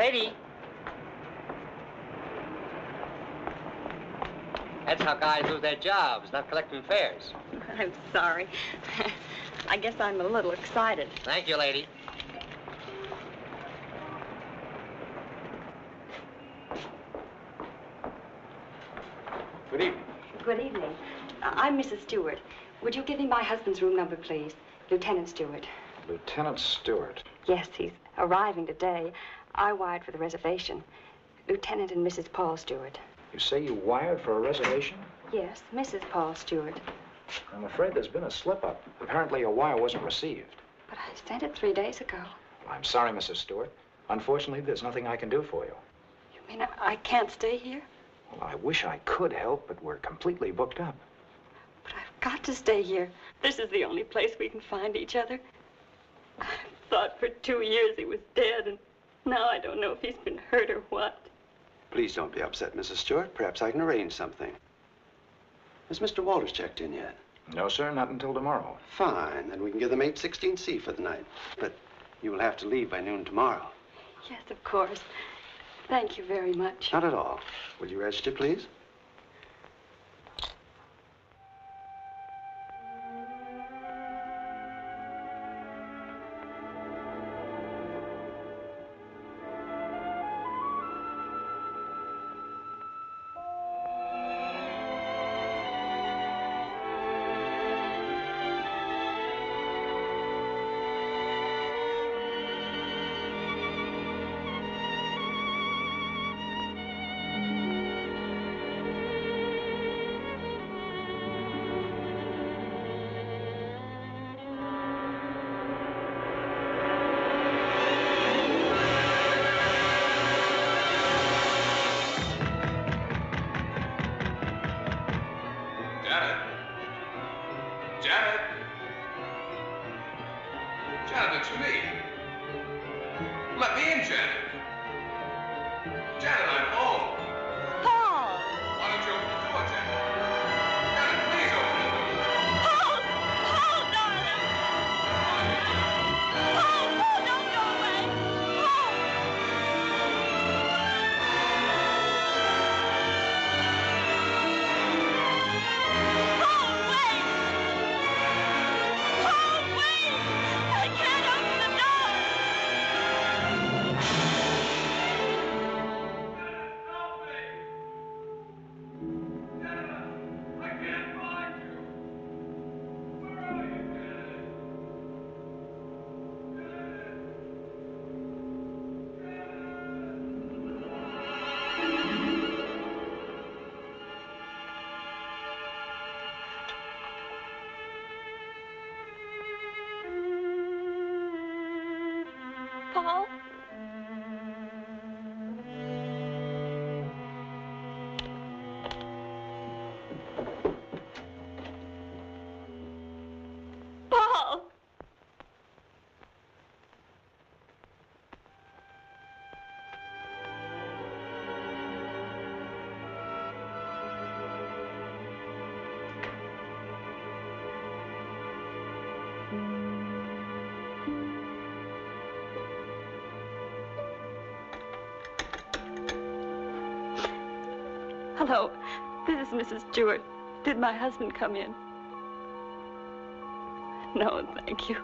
lady. That's how guys lose their jobs, not collecting fares. I'm sorry. I guess I'm a little excited. Thank you, lady. Good evening. Good evening. Uh, I'm Mrs. Stewart. Would you give me my husband's room number, please? Lieutenant Stewart. Lieutenant Stewart. Yes, he's arriving today. I wired for the reservation. Lieutenant and Mrs. Paul Stewart. You say you wired for a reservation? Yes, Mrs. Paul Stewart. I'm afraid there's been a slip-up. Apparently your wire wasn't received. But I sent it three days ago. I'm sorry, Mrs. Stewart. Unfortunately, there's nothing I can do for you. You mean I, I can't stay here? Well, I wish I could help, but we're completely booked up. But I've got to stay here. This is the only place we can find each other. I thought for two years he was dead, and now I don't know if he's been hurt or what. Please don't be upset, Mrs. Stewart. Perhaps I can arrange something. Has Mr. Walters checked in yet? No, sir, not until tomorrow. Fine. Then we can give them 816C for the night. But you will have to leave by noon tomorrow. Yes, of course. Thank you very much. Not at all. Will you register, please? This is Mrs. Stewart. Did my husband come in? No, thank you.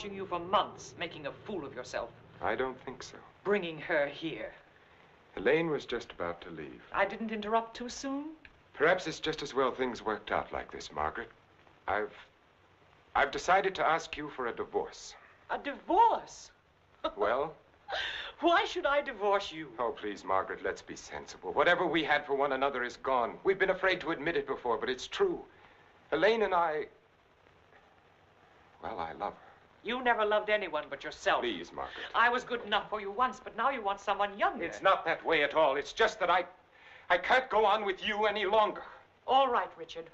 Watching you for months, making a fool of yourself, I don't think so. bringing her here. Elaine was just about to leave. I didn't interrupt too soon? Perhaps it's just as well things worked out like this, Margaret. I've. I've decided to ask you for a divorce. A divorce? Well, Why should I divorce you? Oh, please, Margaret, let's be sensible. Whatever we had for one another is gone. We've been afraid to admit it before, but it's true. Elaine and I. Well, I love her. You never loved anyone but yourself. Please, Margaret. I was good enough for you once, but now you want someone younger. It's not that way at all. It's just that I. I can't go on with you any longer. All right, Richard.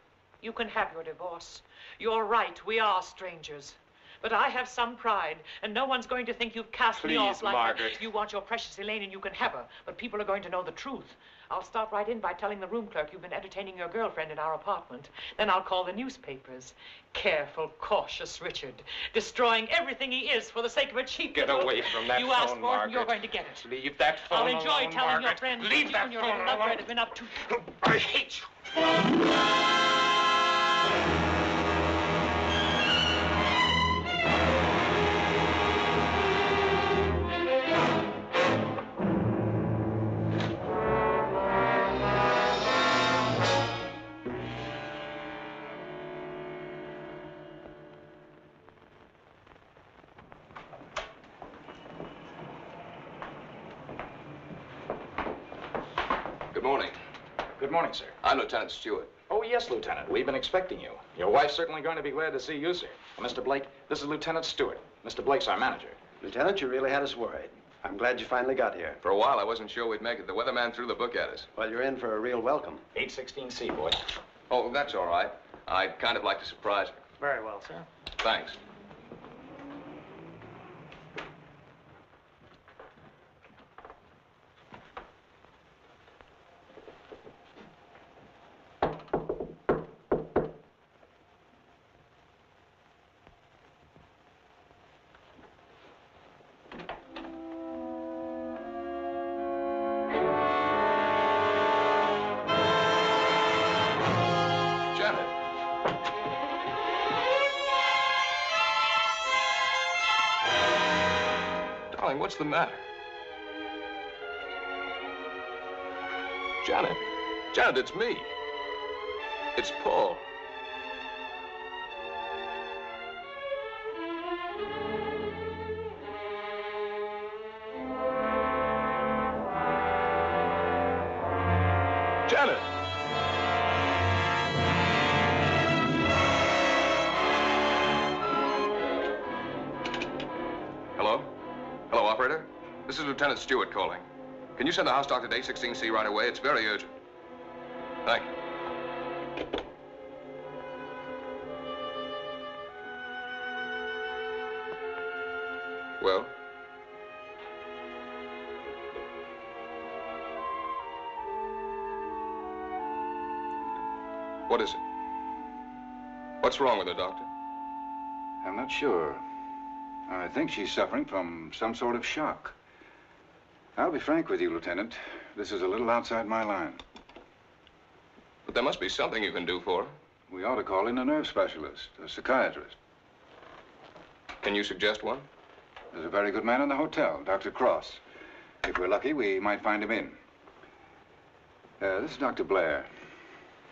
You can have your divorce. You're right. We are strangers. But I have some pride, and no one's going to think you've cast me off like Margaret. that. You want your precious Elaine, and you can have her. But people are going to know the truth. I'll start right in by telling the room clerk you've been entertaining your girlfriend in our apartment. Then I'll call the newspapers. Careful, cautious Richard. Destroying everything he is for the sake of a cheap Get little- away from that You phone, asked for it, and you're going to get it. Leave that phone I'll enjoy alone, telling your Margaret. friends that Leave you that your phone alone. have been up to... I hate you. I'm Lieutenant Stewart. Oh, yes, Lieutenant. We've been expecting you. Your wife's certainly going to be glad to see you, sir. Mr. Blake, this is Lieutenant Stewart. Mr. Blake's our manager. Lieutenant, you really had us worried. I'm glad you finally got here. For a while, I wasn't sure we'd make it. The weatherman threw the book at us. Well, you're in for a real welcome. 816C, boy. Oh, that's all right. I'd kind of like to surprise her. Very well, sir. Thanks. What's the matter? Janet. Janet, it's me. It's Paul. Lieutenant Stewart calling. Can you send the house doctor to 816C right away? It's very urgent. Thank you. Well? What is it? What's wrong with her, Doctor? I'm not sure. I think she's suffering from some sort of shock. I'll be frank with you, Lieutenant. This is a little outside my line. But there must be something you can do for her. We ought to call in a nerve specialist, a psychiatrist. Can you suggest one? There's a very good man in the hotel, Dr. Cross. If we're lucky, we might find him in. Uh, this is Dr. Blair.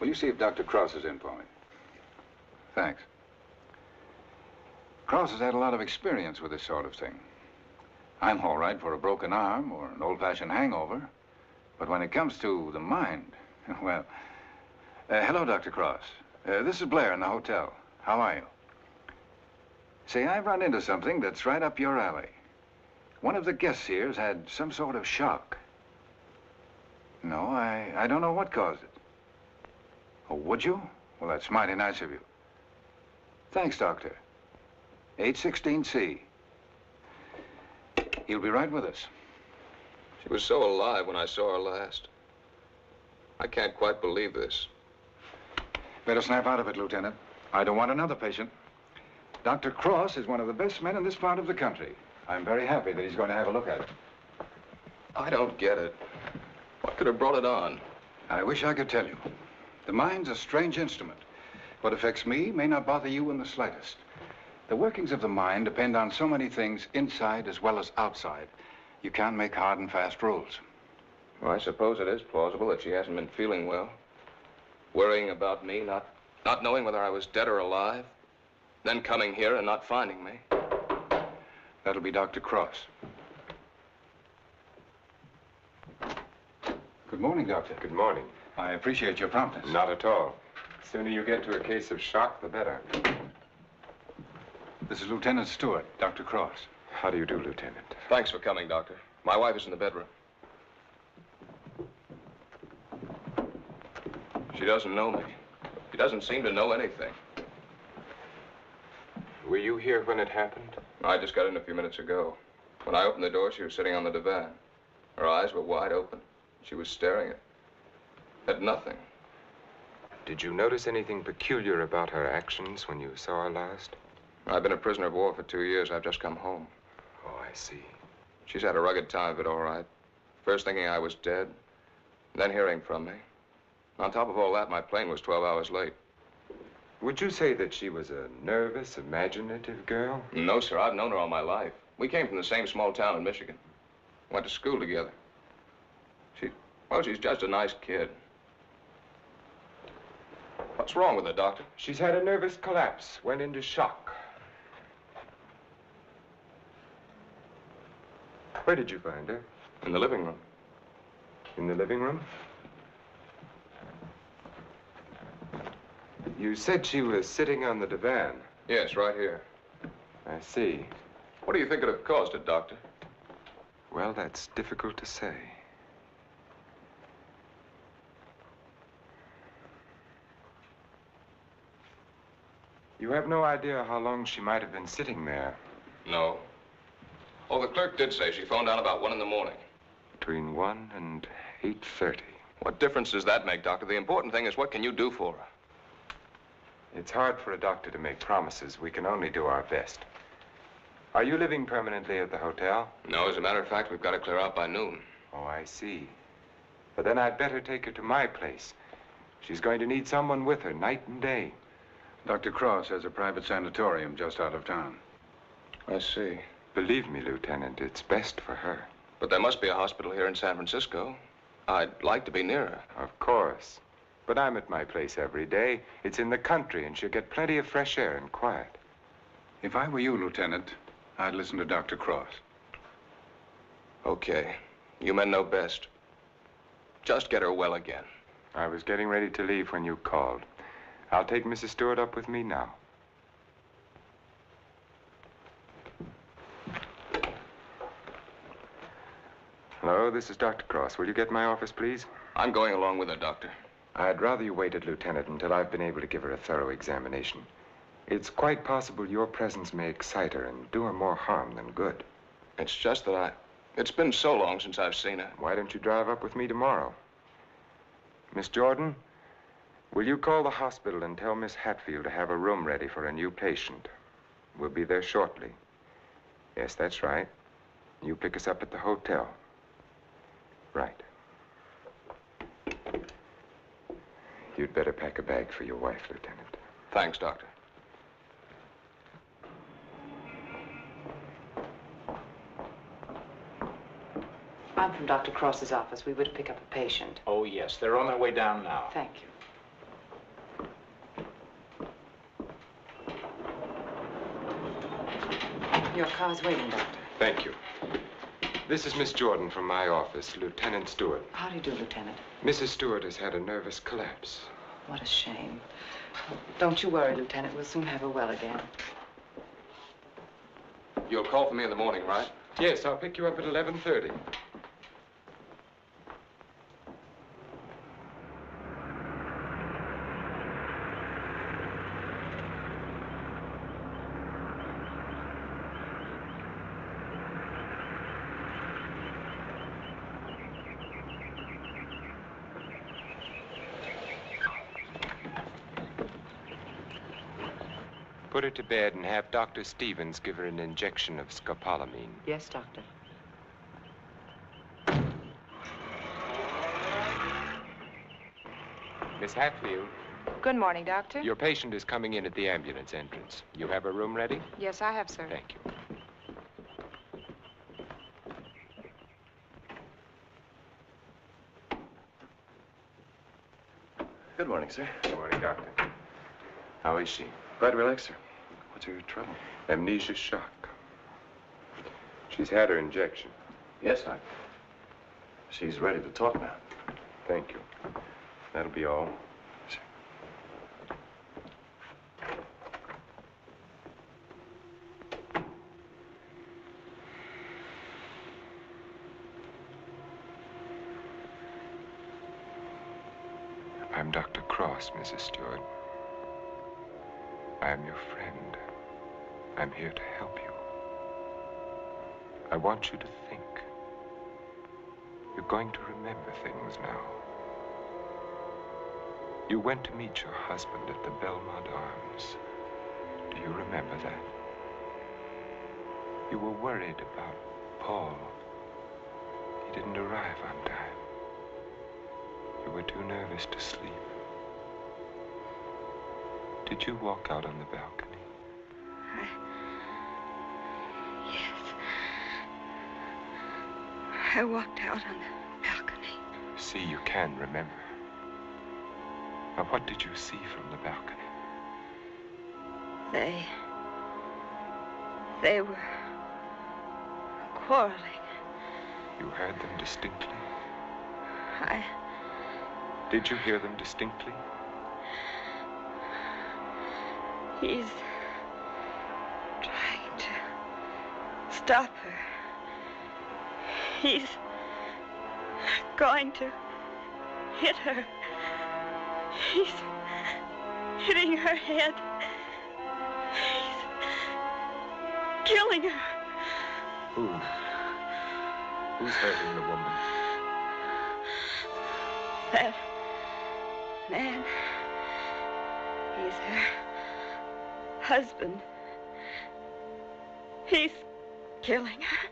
Will you see if Dr. Cross is in for me? Thanks. Cross has had a lot of experience with this sort of thing. I'm all right for a broken arm or an old-fashioned hangover. But when it comes to the mind, well... Uh, hello, Dr. Cross. Uh, this is Blair in the hotel. How are you? Say, I've run into something that's right up your alley. One of the guests here's had some sort of shock. No, I, I don't know what caused it. Oh, would you? Well, that's mighty nice of you. Thanks, Doctor. 816C. He'll be right with us. She was so alive when I saw her last. I can't quite believe this. Better snap out of it, Lieutenant. I don't want another patient. Dr. Cross is one of the best men in this part of the country. I'm very happy that he's going to have a look at it. I don't get it. What could have brought it on? I wish I could tell you. The mind's a strange instrument. What affects me may not bother you in the slightest. The workings of the mind depend on so many things inside as well as outside. You can't make hard and fast rules. Well, I suppose it is plausible that she hasn't been feeling well. Worrying about me, not, not knowing whether I was dead or alive. Then coming here and not finding me. That'll be Dr. Cross. Good morning, Doctor. Good morning. I appreciate your promptness. Not at all. The sooner you get to a case of shock, the better. This is Lieutenant Stewart, Dr. Cross. How do you do, Lieutenant? Thanks for coming, Doctor. My wife is in the bedroom. She doesn't know me. She doesn't seem to know anything. Were you here when it happened? I just got in a few minutes ago. When I opened the door, she was sitting on the divan. Her eyes were wide open. She was staring at, at nothing. Did you notice anything peculiar about her actions when you saw her last? I've been a prisoner of war for two years. I've just come home. Oh, I see. She's had a rugged time of it, all right. First thinking I was dead, then hearing from me. On top of all that, my plane was 12 hours late. Would you say that she was a nervous, imaginative girl? No, sir. I've known her all my life. We came from the same small town in Michigan. Went to school together. She, well, she's just a nice kid. What's wrong with her, Doctor? She's had a nervous collapse, went into shock. Where did you find her? In the living room. In the living room? You said she was sitting on the divan. Yes, right here. I see. What do you think could have caused it, Doctor? Well, that's difficult to say. You have no idea how long she might have been sitting there. No. Oh, the clerk did say she phoned down about one in the morning. Between 1 and 8.30. What difference does that make, Doctor? The important thing is what can you do for her? It's hard for a doctor to make promises. We can only do our best. Are you living permanently at the hotel? No, as a matter of fact, we've got to clear out by noon. Oh, I see. But then I'd better take her to my place. She's going to need someone with her night and day. Dr. Cross has a private sanatorium just out of town. I see. Believe me, Lieutenant, it's best for her. But there must be a hospital here in San Francisco. I'd like to be near her. Of course. But I'm at my place every day. It's in the country, and she'll get plenty of fresh air and quiet. If I were you, Lieutenant, I'd listen to Dr. Cross. Okay. You men know best. Just get her well again. I was getting ready to leave when you called. I'll take Mrs. Stewart up with me now. Hello, this is Dr. Cross. Will you get my office, please? I'm going along with her, Doctor. I'd rather you waited, Lieutenant, until I've been able to give her a thorough examination. It's quite possible your presence may excite her and do her more harm than good. It's just that I... It's been so long since I've seen her. Why don't you drive up with me tomorrow? Miss Jordan, will you call the hospital and tell Miss Hatfield to have a room ready for a new patient? We'll be there shortly. Yes, that's right. You pick us up at the hotel. Right. You'd better pack a bag for your wife, Lieutenant. Thanks, Doctor. I'm from Dr. Cross's office. We were to pick up a patient. Oh, yes. They're on their way down now. Thank you. Your car's waiting, Doctor. Thank you. This is Miss Jordan from my office, Lieutenant Stewart. How do you do, Lieutenant? Mrs. Stewart has had a nervous collapse. What a shame. Don't you worry, Lieutenant. We'll soon have her well again. You'll call for me in the morning, right? Yes, I'll pick you up at 11.30. bed and have Dr. Stevens give her an injection of scopolamine. Yes, Doctor. Miss Hatfield, Good morning, Doctor. your patient is coming in at the ambulance entrance. You have a room ready? Yes, I have, sir. Thank you. Good morning, sir. Good morning, Doctor. How is she? Quite relaxed, sir. What's her trouble? Amnesia shock. She's had her injection. Yes, I. She's ready to talk now. Thank you. That'll be all. I'm Dr. Cross, Mrs. Stewart. I am your friend. I'm here to help you. I want you to think. You're going to remember things now. You went to meet your husband at the Belmont Arms. Do you remember that? You were worried about Paul. He didn't arrive on time. You were too nervous to sleep. Did you walk out on the balcony? I... Yes. I walked out on the balcony. See, you can remember. Now, what did you see from the balcony? They. They were quarreling. You heard them distinctly? I. Did you hear them distinctly? He's trying to stop her. He's going to hit her. He's hitting her head. He's killing her. Who? Who's hurting the woman? That man. He's her husband. He's killing her.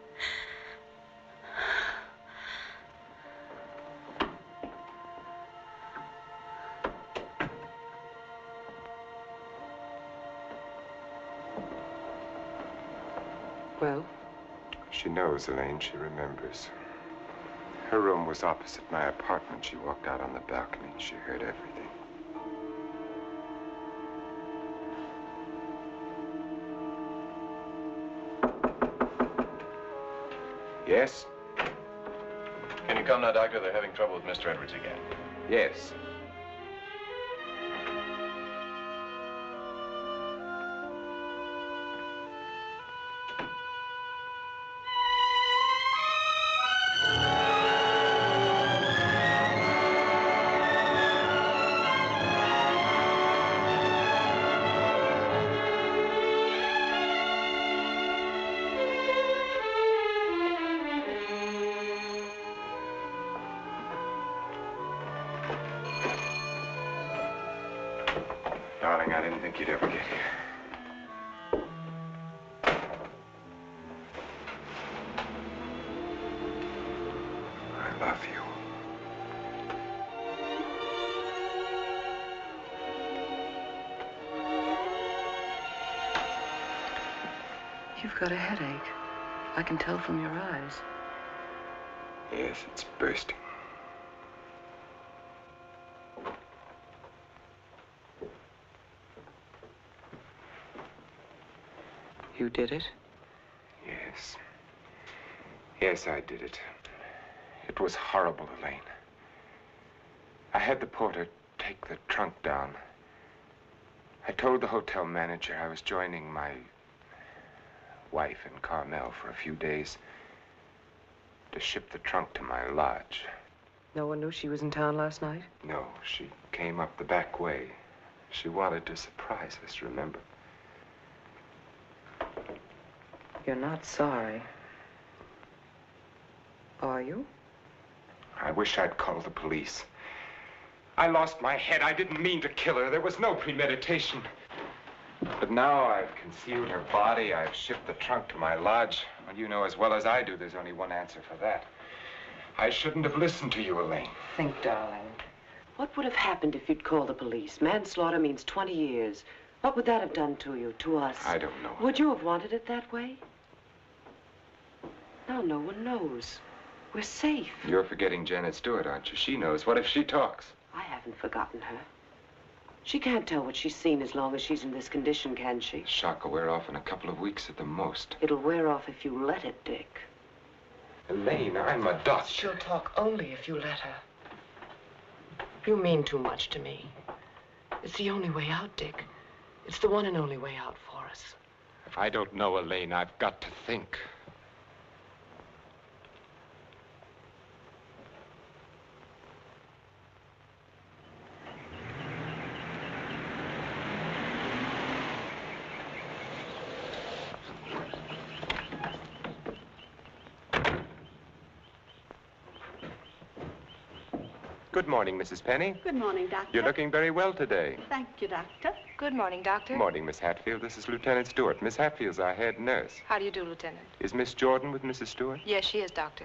Well, She knows, Elaine. She remembers. Her room was opposite my apartment. She walked out on the balcony. She heard everything. Yes? Can you come now, Doctor? They're having trouble with Mr. Edwards again. Yes. You've got a headache. I can tell from your eyes. Yes, it's bursting. You did it? Yes. Yes, I did it. It was horrible, Elaine. I had the porter take the trunk down. I told the hotel manager I was joining my wife in Carmel for a few days to ship the trunk to my lodge. No one knew she was in town last night? No, she came up the back way. She wanted to surprise us, remember? You're not sorry. Are you? I wish I'd called the police. I lost my head. I didn't mean to kill her. There was no premeditation. But now I've concealed her body. I've shipped the trunk to my lodge. Well, you know as well as I do there's only one answer for that. I shouldn't have listened to you, Elaine. Think, darling. What would have happened if you'd called the police? Manslaughter means 20 years. What would that have done to you, to us? I don't know. Would you have wanted it that way? Now no one knows. We're safe. You're forgetting Janet Stewart, aren't you? She knows. What if she talks? I haven't forgotten her. She can't tell what she's seen as long as she's in this condition, can she? Shock will wear off in a couple of weeks at the most. It'll wear off if you let it, Dick. Elaine, I'm a doctor. She'll talk only if you let her. You mean too much to me. It's the only way out, Dick. It's the one and only way out for us. If I don't know, Elaine, I've got to think. Good morning, Mrs. Penny. Good morning, Doctor. You're looking very well today. Thank you, Doctor. Good morning, Doctor. Good morning, Miss Hatfield. This is Lieutenant Stewart. Miss Hatfield's our head nurse. How do you do, Lieutenant? Is Miss Jordan with Mrs. Stewart? Yes, she is, Doctor.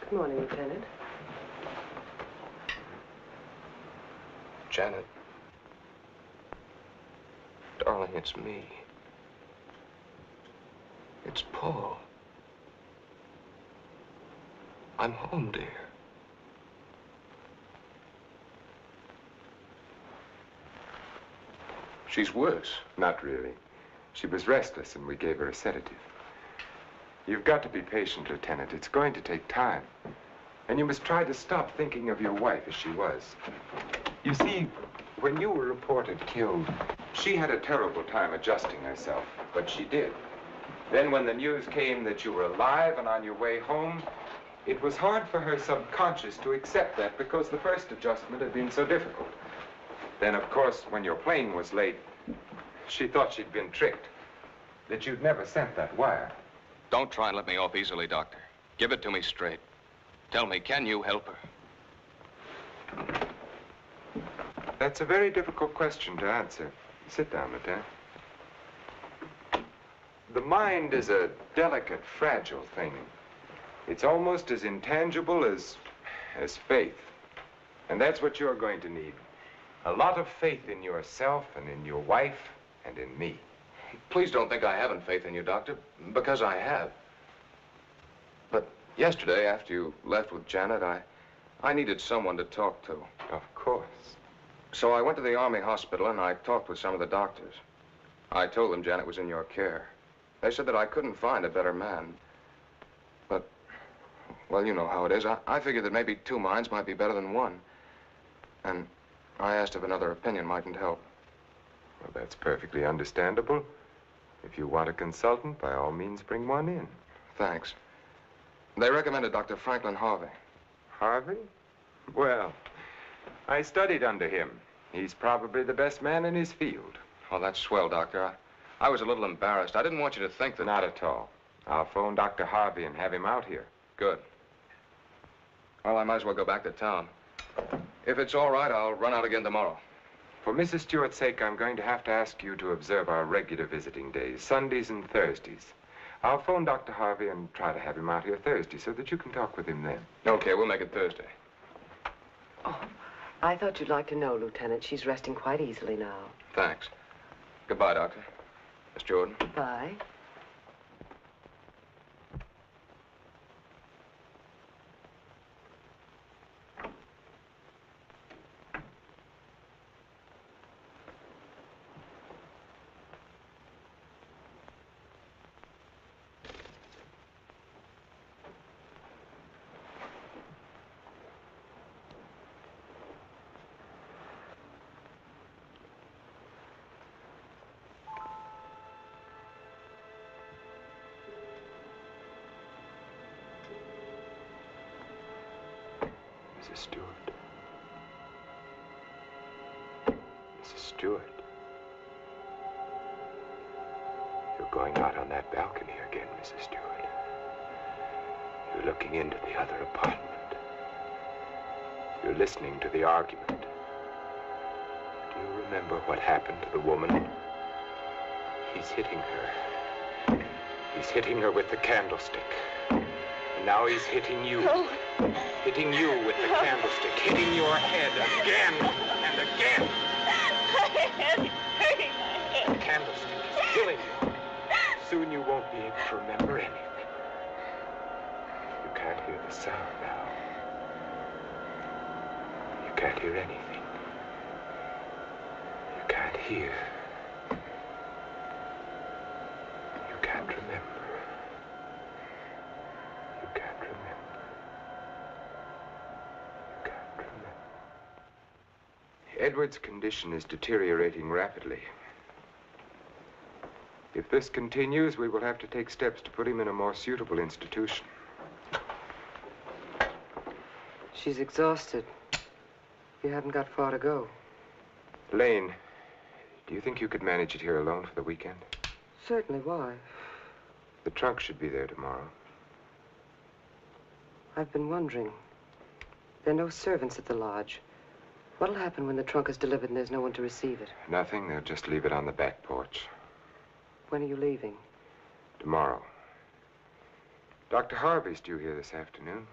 Good morning, Lieutenant. Janet. Darling, it's me. It's Paul. I'm home, dear. She's worse. Not really. She was restless, and we gave her a sedative. You've got to be patient, Lieutenant. It's going to take time. And you must try to stop thinking of your wife as she was. You see, when you were reported killed, she had a terrible time adjusting herself, but she did. Then when the news came that you were alive and on your way home, it was hard for her subconscious to accept that because the first adjustment had been so difficult. Then, of course, when your plane was late, she thought she'd been tricked, that you'd never sent that wire. Don't try and let me off easily, Doctor. Give it to me straight. Tell me, can you help her? That's a very difficult question to answer. Sit down, Lieutenant. The mind is a delicate, fragile thing. It's almost as intangible as, as faith. And that's what you're going to need. A lot of faith in yourself and in your wife and in me. Please don't think I haven't faith in you, Doctor, because I have. But yesterday, after you left with Janet, I, I needed someone to talk to. Of course. So I went to the Army hospital and I talked with some of the doctors. I told them Janet was in your care. They said that I couldn't find a better man. But, well, you know how it is. I, I figured that maybe two minds might be better than one. And I asked if another opinion mightn't help. Well, that's perfectly understandable. If you want a consultant, by all means, bring one in. Thanks. They recommended Dr. Franklin Harvey. Harvey? Well, I studied under him. He's probably the best man in his field. Oh, that's swell, Doctor. I, I was a little embarrassed. I didn't want you to think that... Not at all. I'll phone Dr. Harvey and have him out here. Good. Well, I might as well go back to town. If it's all right, I'll run out again tomorrow. For Mrs. Stewart's sake, I'm going to have to ask you to observe our regular visiting days, Sundays and Thursdays. I'll phone Dr. Harvey and try to have him out here Thursday so that you can talk with him then. Okay, we'll make it Thursday. Oh, I thought you'd like to know, Lieutenant. She's resting quite easily now. Thanks. Goodbye, Doctor. Miss Jordan. Bye. Listening to the argument. Do you remember what happened to the woman? He's hitting her. He's hitting her with the candlestick. And now he's hitting you. Hitting you with the candlestick. Hitting your head again and again. My head hurting my head. The candlestick is killing you. Soon you won't be able to remember anything. You can't hear the sound now can't hear anything. You can't hear. You can't remember. You can't remember. You can't remember. Edwards' condition is deteriorating rapidly. If this continues, we will have to take steps to put him in a more suitable institution. She's exhausted. You haven't got far to go. Lane, do you think you could manage it here alone for the weekend? Certainly, why? The trunk should be there tomorrow. I've been wondering. There are no servants at the lodge. What'll happen when the trunk is delivered and there's no one to receive it? Nothing. They'll just leave it on the back porch. When are you leaving? Tomorrow. Dr. Harvey's due here this afternoon.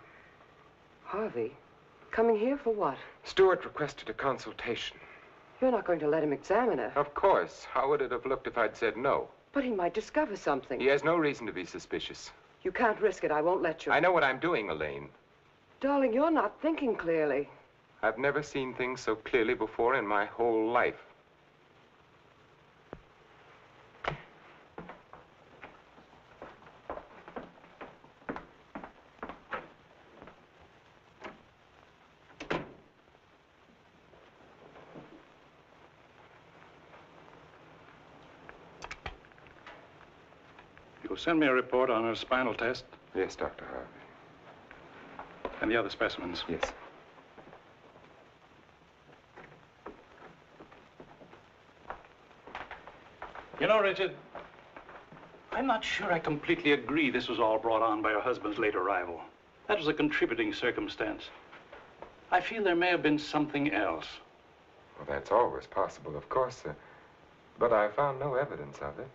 Harvey? Coming here for what? Stewart requested a consultation. You're not going to let him examine her. Of course. How would it have looked if I'd said no? But he might discover something. He has no reason to be suspicious. You can't risk it. I won't let you. I know what I'm doing, Elaine. Darling, you're not thinking clearly. I've never seen things so clearly before in my whole life. Send me a report on her spinal test Yes, Dr. Harvey. and the other specimens. Yes. You know, Richard, I'm not sure I completely agree this was all brought on by her husband's late arrival. That was a contributing circumstance. I feel there may have been something else. Well, that's always possible, of course, sir. But I found no evidence of it.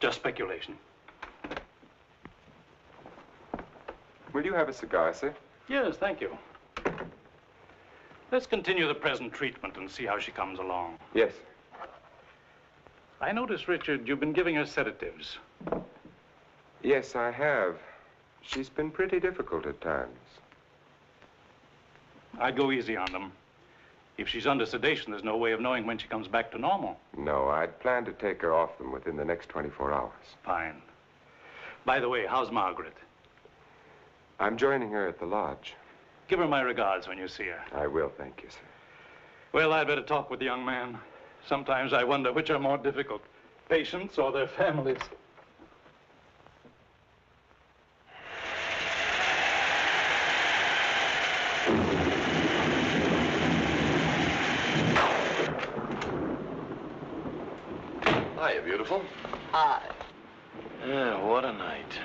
Just speculation. Will you have a cigar, sir? Yes, thank you. Let's continue the present treatment and see how she comes along. Yes. I notice, Richard, you've been giving her sedatives. Yes, I have. She's been pretty difficult at times. I'd go easy on them. If she's under sedation, there's no way of knowing when she comes back to normal. No, I'd plan to take her off them within the next 24 hours. Fine. By the way, how's Margaret? I'm joining her at the lodge. Give her my regards when you see her. I will, thank you, sir. Well, I'd better talk with the young man. Sometimes I wonder which are more difficult, patients or their families. Hiya, beautiful. Hi. Yeah, what a night.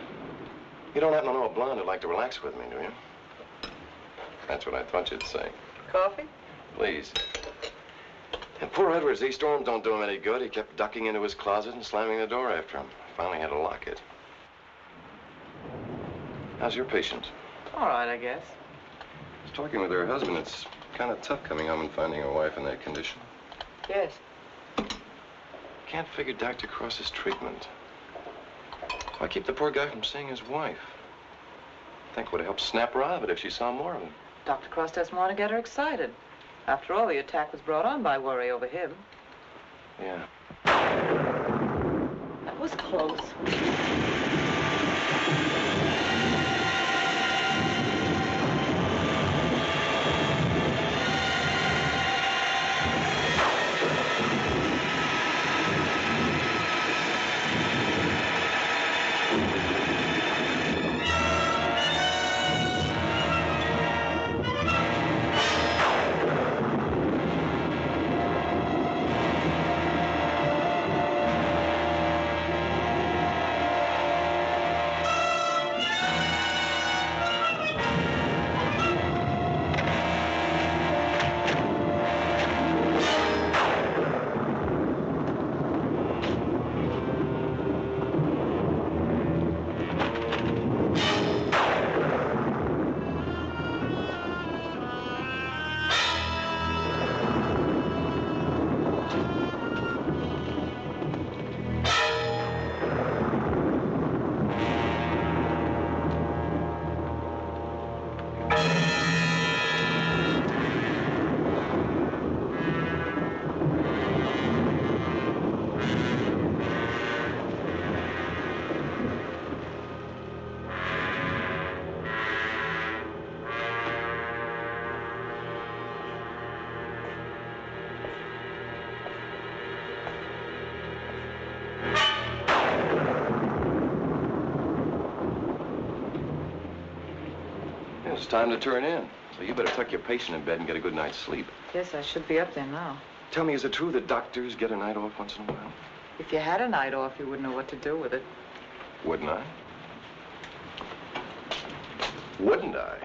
You don't happen to know a blonde who'd like to relax with me, do you? That's what I thought you'd say. Coffee? Please. And poor Edwards, these storms don't do him any good. He kept ducking into his closet and slamming the door after him. Finally had to lock it. How's your patient? All right, I guess. I was talking with her husband. It's kind of tough coming home and finding a wife in that condition. Yes. Can't figure Dr. Cross's treatment. Why keep the poor guy from seeing his wife? I think it would have helped snap her out of it if she saw more of him. Dr. Cross doesn't want to get her excited. After all, the attack was brought on by worry over him. Yeah. That was close. Time to turn in. So you better tuck your patient in bed and get a good night's sleep. Yes, I should be up there now. Tell me, is it true that doctors get a night off once in a while? If you had a night off, you wouldn't know what to do with it. Wouldn't I? Wouldn't I?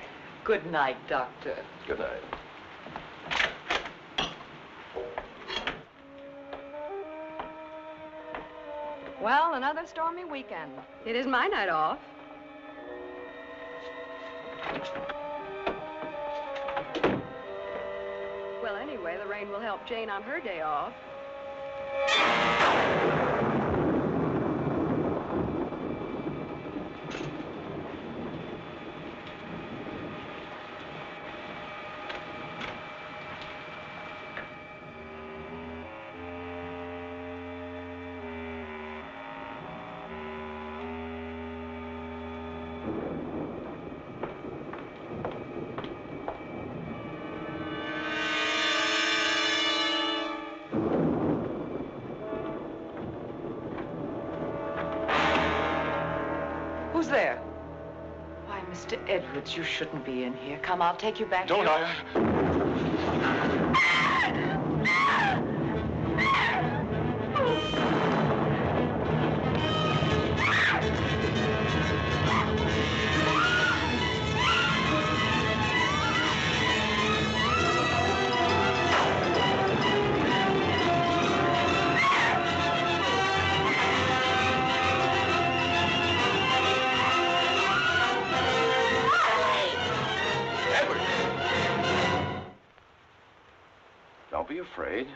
Good night, Doctor. Good night. Well, another stormy weekend. It is my night off. Anyway, the rain will help Jane on her day off. Who's there? Why, Mr. Edwards, you shouldn't be in here. Come, I'll take you back Don't. I? Afraid.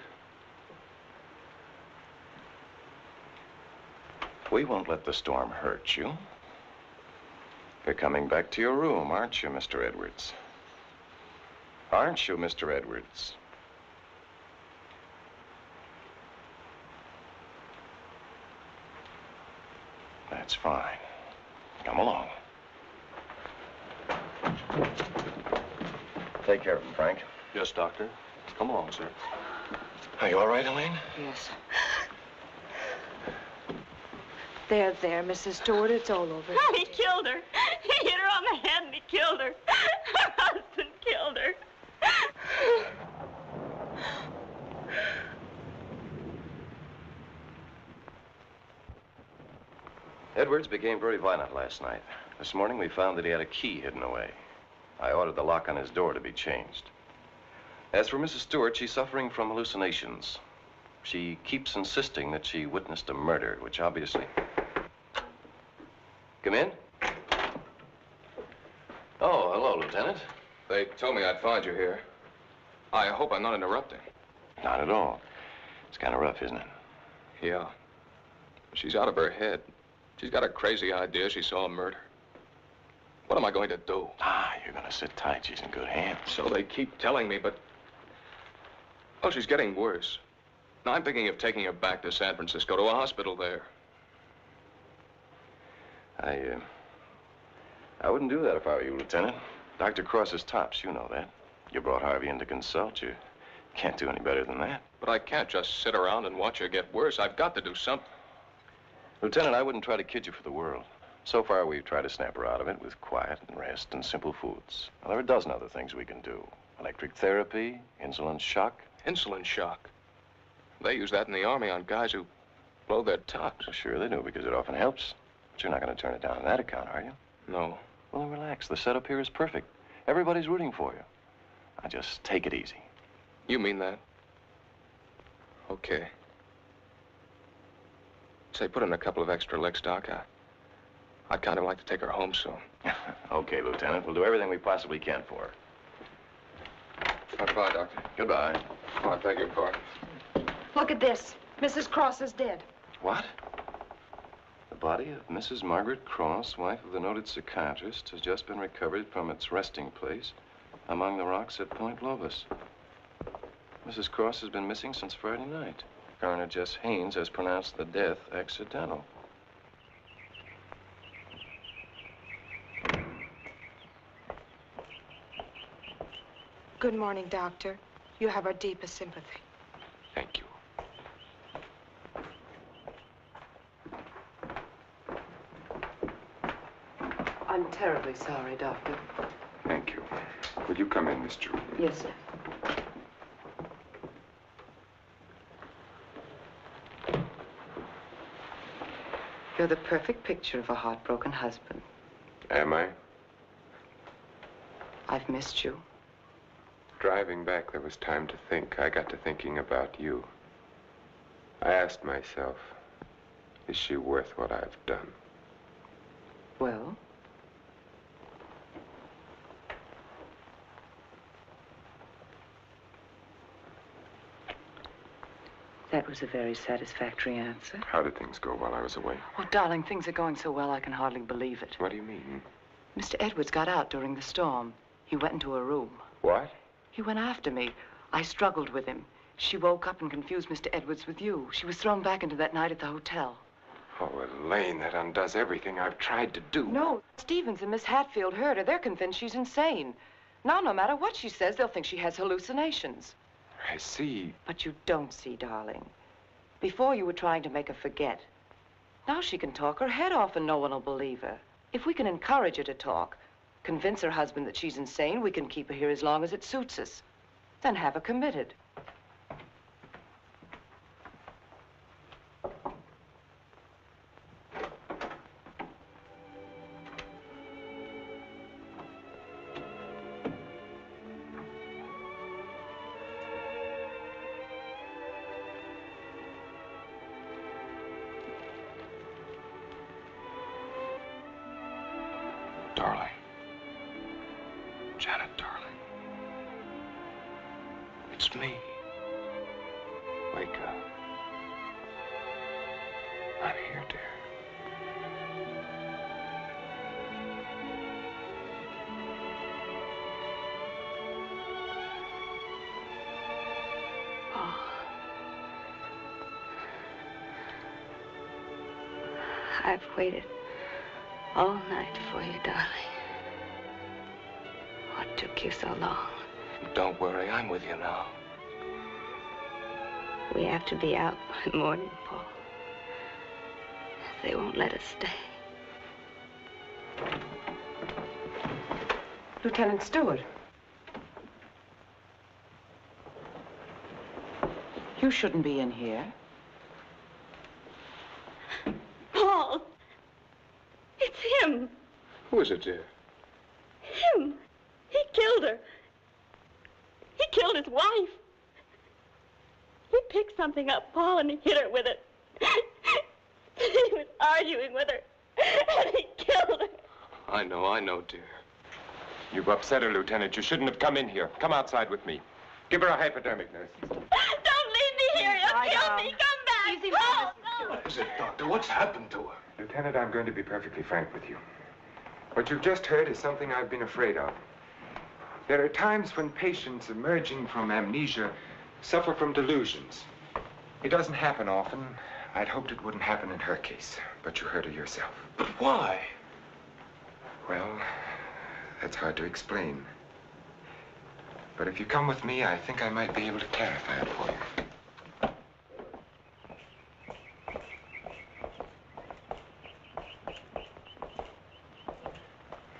We won't let the storm hurt you. You're coming back to your room, aren't you, Mr. Edwards? Aren't you, Mr. Edwards? That's fine. Come along. Take care of him, Frank. Yes, Doctor. Come along, sir. Are you all right, Elaine? Yes. There, there, Mrs. Stewart, it's all over. He killed her. He hit her on the head and he killed her. Her husband killed her. Edwards became very violent last night. This morning we found that he had a key hidden away. I ordered the lock on his door to be changed. As for Mrs. Stewart, she's suffering from hallucinations. She keeps insisting that she witnessed a murder, which obviously. Come in. Oh, hello, Lieutenant. They told me I'd find you here. I hope I'm not interrupting. Not at all. It's kind of rough, isn't it? Yeah. She's out of her head. She's got a crazy idea she saw a murder. What am I going to do? Ah, you're going to sit tight. She's in good hands. So they keep telling me, but. Oh, she's getting worse. Now, I'm thinking of taking her back to San Francisco to a hospital there. I, uh, I wouldn't do that if I were you, Lieutenant. Dr. Cross is tops. You know that. You brought Harvey in to consult. You can't do any better than that. But I can't just sit around and watch her get worse. I've got to do something. Lieutenant, I wouldn't try to kid you for the world. So far, we've tried to snap her out of it with quiet and rest and simple foods. Now, there are a dozen other things we can do. Electric therapy, insulin shock. Insulin shock. They use that in the Army on guys who blow their tops. Well, sure they do, because it often helps. But you're not going to turn it down on that account, are you? No. Well, then relax. The setup here is perfect. Everybody's rooting for you. Now, just take it easy. You mean that? Okay. Say, put in a couple of extra licks, Doc. I, I'd kind of like to take her home soon. okay, Lieutenant. We'll do everything we possibly can for her. Goodbye, Doctor. Goodbye. Oh, I beg your pardon. Look at this. Mrs. Cross is dead. What? The body of Mrs. Margaret Cross, wife of the noted psychiatrist, has just been recovered from its resting place among the rocks at Point Lobos. Mrs. Cross has been missing since Friday night. Coroner Jess Haynes has pronounced the death accidental. Good morning, Doctor. You have our deepest sympathy. Thank you. I'm terribly sorry, Doctor. Thank you. Will you come in, Miss Jordan? Yes, sir. You're the perfect picture of a heartbroken husband. Am I? I've missed you. Driving back, there was time to think. I got to thinking about you. I asked myself, is she worth what I've done? Well? That was a very satisfactory answer. How did things go while I was away? Oh, darling, things are going so well I can hardly believe it. What do you mean? Mr. Edwards got out during the storm. He went into a room. What? He went after me. I struggled with him. She woke up and confused Mr. Edwards with you. She was thrown back into that night at the hotel. Oh, Elaine, that undoes everything I've tried to do. No, Stevens and Miss Hatfield heard her. They're convinced she's insane. Now, no matter what she says, they'll think she has hallucinations. I see. But you don't see, darling. Before you were trying to make her forget. Now she can talk her head off and no one will believe her. If we can encourage her to talk, convince her husband that she's insane, we can keep her here as long as it suits us. Then have her committed. Waited all night for you, darling. What took you so long? Don't worry, I'm with you now. We have to be out by morning, Paul. They won't let us stay. Lieutenant Stewart. You shouldn't be in here. Paul! It's him! Who is it, dear? Him! He killed her. He killed his wife. He picked something up, Paul, and he hit her with it. he was arguing with her, and he killed her. I know, I know, dear. You've upset her, Lieutenant. You shouldn't have come in here. Come outside with me. Give her a hypodermic, nurse. Don't leave me here. You'll Lie kill down. me. Come back. Easy, Paul, no. What is it, Doctor? What's happened to her? Lieutenant, I'm going to be perfectly frank with you. What you've just heard is something I've been afraid of. There are times when patients emerging from amnesia suffer from delusions. It doesn't happen often. I'd hoped it wouldn't happen in her case, but you heard her yourself. But why? Well, that's hard to explain. But if you come with me, I think I might be able to clarify it for you.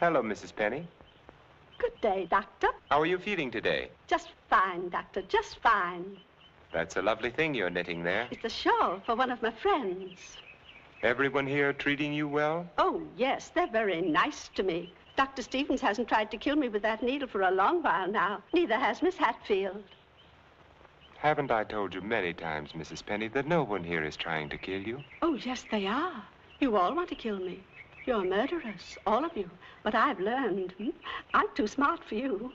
Hello, Mrs. Penny. Good day, Doctor. How are you feeling today? Just fine, Doctor, just fine. That's a lovely thing you're knitting there. It's a shawl for one of my friends. Everyone here treating you well? Oh, yes, they're very nice to me. Dr. Stevens hasn't tried to kill me with that needle for a long while now. Neither has Miss Hatfield. Haven't I told you many times, Mrs. Penny, that no one here is trying to kill you? Oh, yes, they are. You all want to kill me. You're murderers, all of you. But I've learned. hmm? I'm too smart for you.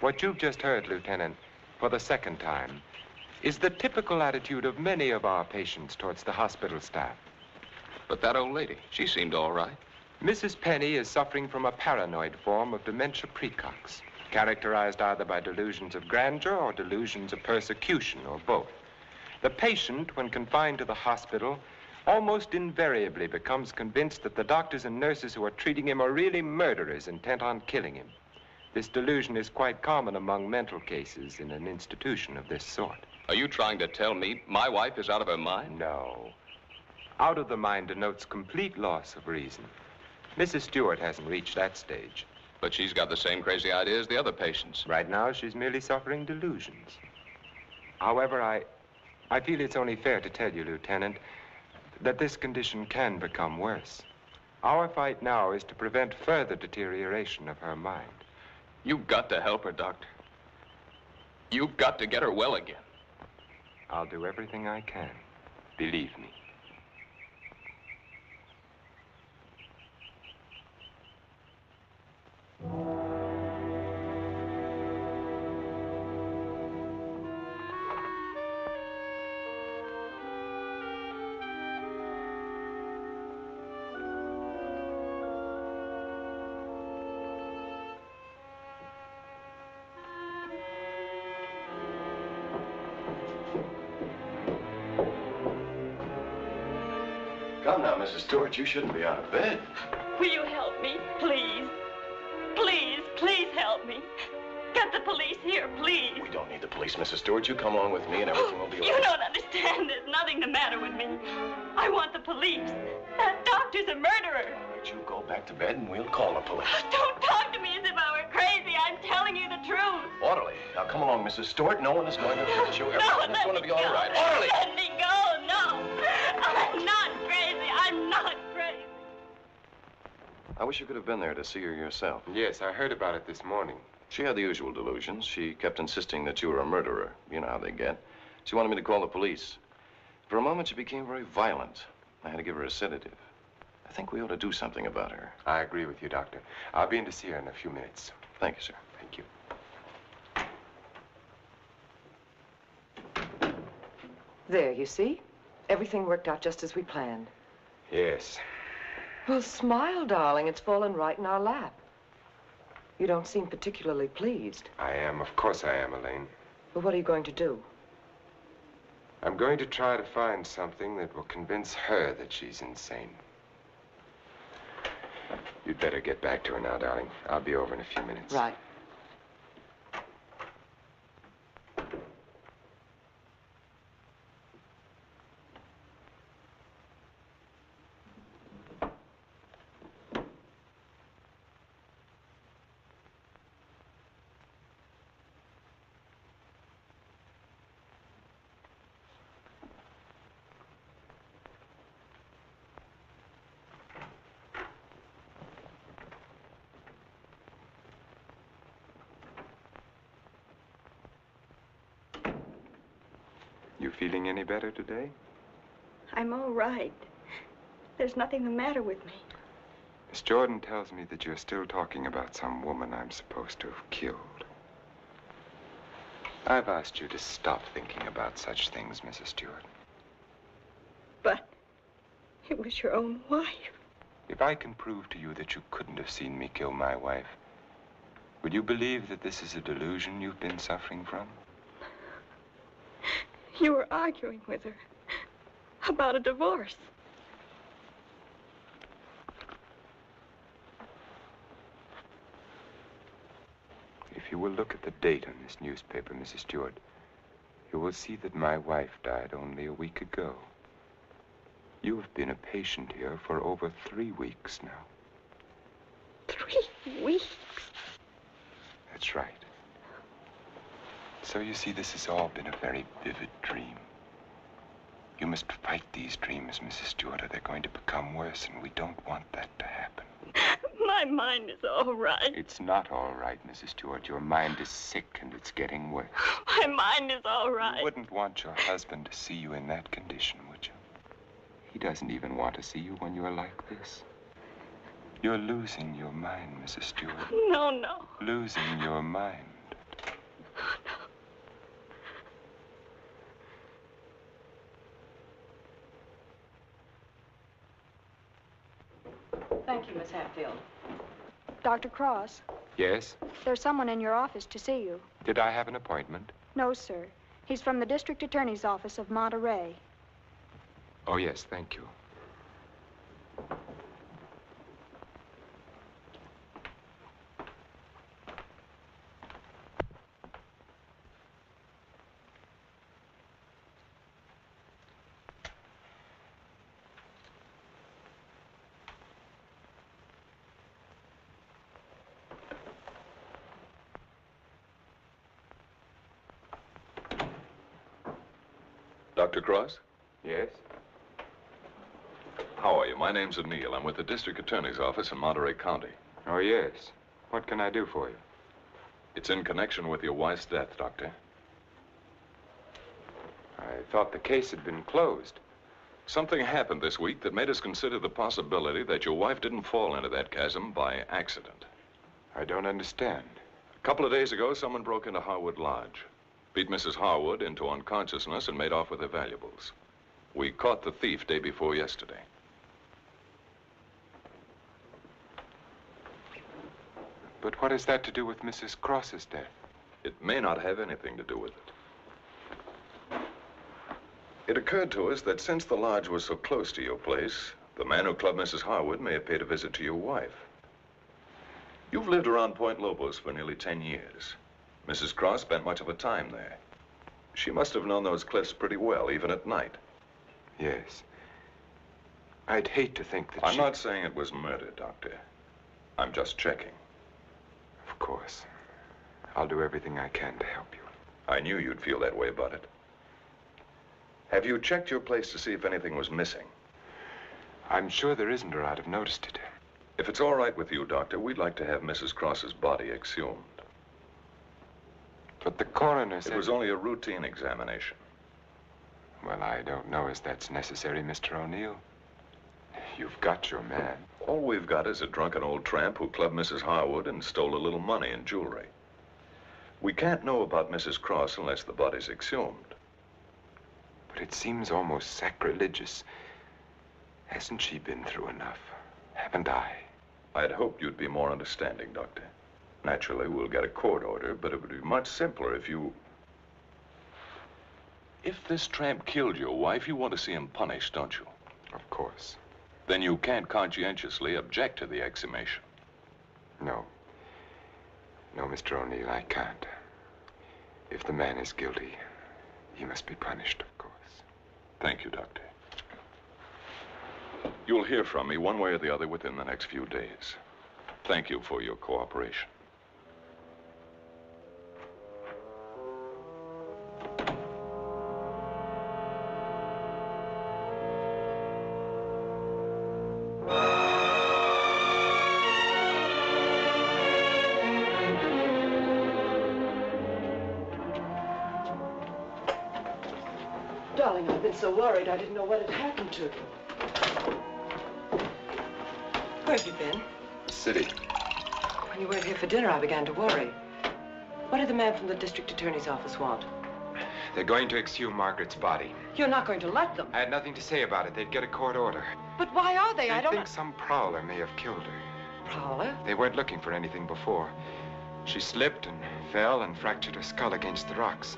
What you've just heard, Lieutenant, for the second time, is the typical attitude of many of our patients towards the hospital staff. But that old lady, she seemed all right. Mrs. Penny is suffering from a paranoid form of dementia precox, characterized either by delusions of grandeur or delusions of persecution, or both. The patient, when confined to the hospital, almost invariably becomes convinced that the doctors and nurses who are treating him are really murderers intent on killing him. This delusion is quite common among mental cases in an institution of this sort. Are you trying to tell me my wife is out of her mind? No. Out of the mind denotes complete loss of reason. Mrs. Stewart hasn't reached that stage. But she's got the same crazy idea as the other patients. Right now, she's merely suffering delusions. However, I, I feel it's only fair to tell you, Lieutenant, that this condition can become worse. Our fight now is to prevent further deterioration of her mind. You've got to help her, Doctor. You've got to get her well again. I'll do everything I can. Believe me. Come now, Mrs. Stewart, you shouldn't be out of bed. Will you help me, please? Help me. Get the police here, please. We don't need the police, Mrs. Stewart. You come along with me and everything will be all You don't understand. There's nothing the matter with me. I want the police. That doctor's a murderer. Right, you go back to bed and we'll call the police. Oh, don't talk to me as if I were crazy. I'm telling you the truth. Orderly. Now come along, Mrs. Stewart. No one is going to hurt you. No, Everything's let going to be all right. Orderly! I wish you could have been there to see her yourself. Yes, I heard about it this morning. She had the usual delusions. She kept insisting that you were a murderer. You know how they get. She wanted me to call the police. For a moment, she became very violent. I had to give her a sedative. I think we ought to do something about her. I agree with you, Doctor. I'll be in to see her in a few minutes. Thank you, sir. Thank you. There, you see? Everything worked out just as we planned. Yes. Well, smile, darling. It's fallen right in our lap. You don't seem particularly pleased. I am. Of course I am, Elaine. But what are you going to do? I'm going to try to find something that will convince her that she's insane. You'd better get back to her now, darling. I'll be over in a few minutes. Right. You feeling any better today? I'm all right. There's nothing the matter with me. Miss Jordan tells me that you're still talking about some woman I'm supposed to have killed. I've asked you to stop thinking about such things, Mrs. Stewart. But it was your own wife. If I can prove to you that you couldn't have seen me kill my wife, would you believe that this is a delusion you've been suffering from? You were arguing with her about a divorce. If you will look at the date on this newspaper, Mrs. Stewart, you will see that my wife died only a week ago. You have been a patient here for over three weeks now. Three weeks? That's right. So you see, this has all been a very vivid dream. You must fight these dreams, Mrs. Stewart, or they're going to become worse, and we don't want that to happen. My mind is all right. It's not all right, Mrs. Stewart. Your mind is sick, and it's getting worse. My mind is all right. You wouldn't want your husband to see you in that condition, would you? He doesn't even want to see you when you're like this. You're losing your mind, Mrs. Stewart. No, no. Losing your mind. Thank you, Miss Hatfield. Dr. Cross, Yes? there's someone in your office to see you. Did I have an appointment? No, sir. He's from the district attorney's office of Monterey. Oh, yes, thank you. Dr. Cross? Yes? How are you? My name's O'Neill. I'm with the district attorney's office in Monterey County. Oh, yes. What can I do for you? It's in connection with your wife's death, Doctor. I thought the case had been closed. Something happened this week that made us consider the possibility that your wife didn't fall into that chasm by accident. I don't understand. A couple of days ago, someone broke into Harwood Lodge, beat Mrs. Harwood into unconsciousness, and made off with her valuables. We caught the thief day before yesterday. But what has that to do with Mrs. Cross's death? It may not have anything to do with it. It occurred to us that since the lodge was so close to your place, the man who clubbed Mrs. Harwood may have paid a visit to your wife. You've lived around Point Lobos for nearly ten years. Mrs. Cross spent much of her time there. She must have known those cliffs pretty well, even at night. Yes. I'd hate to think that I'm she... not saying it was murder, Doctor. I'm just checking. Of course. I'll do everything I can to help you. I knew you'd feel that way about it. Have you checked your place to see if anything was missing? I'm sure there isn't, or I'd have noticed it. If it's all right with you, Doctor, we'd like to have Mrs. Cross's body exhumed. But the coroner said... It was only a routine examination. Well, I don't know as that's necessary, Mr. O'Neill. You've got your man. All we've got is a drunken old tramp who clubbed Mrs. Harwood and stole a little money and jewelry. We can't know about Mrs. Cross unless the body's exhumed. But it seems almost sacrilegious. Hasn't she been through enough? Haven't I? I'd hoped you'd be more understanding, Doctor. Naturally, we'll get a court order, but it would be much simpler if you... If this tramp killed your wife, you want to see him punished, don't you? Of course. Then you can't conscientiously object to the exhumation. No. No, Mr. O'Neill, I can't. If the man is guilty, he must be punished, of course. Thank you, Doctor. You'll hear from me one way or the other within the next few days. Thank you for your cooperation. Worried I didn't know what had happened to you. Where have you been? The city. When you weren't here for dinner, I began to worry. What did the man from the district attorney's office want? They're going to exhume Margaret's body. You're not going to let them. I had nothing to say about it. They'd get a court order. But why are they? They I don't. think some prowler may have killed her. Prowler? They weren't looking for anything before. She slipped and fell and fractured her skull against the rocks.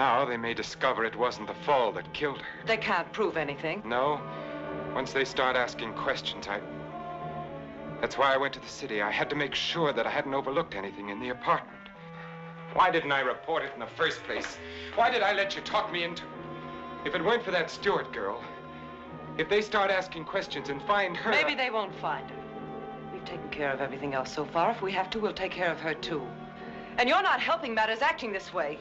Now they may discover it wasn't the fall that killed her. They can't prove anything. No. Once they start asking questions, I. That's why I went to the city. I had to make sure that I hadn't overlooked anything in the apartment. Why didn't I report it in the first place? Why did I let you talk me into it? If it weren't for that Stewart girl, if they start asking questions and find her. Maybe they won't find her. We've taken care of everything else so far. If we have to, we'll take care of her, too. And you're not helping matters acting this way.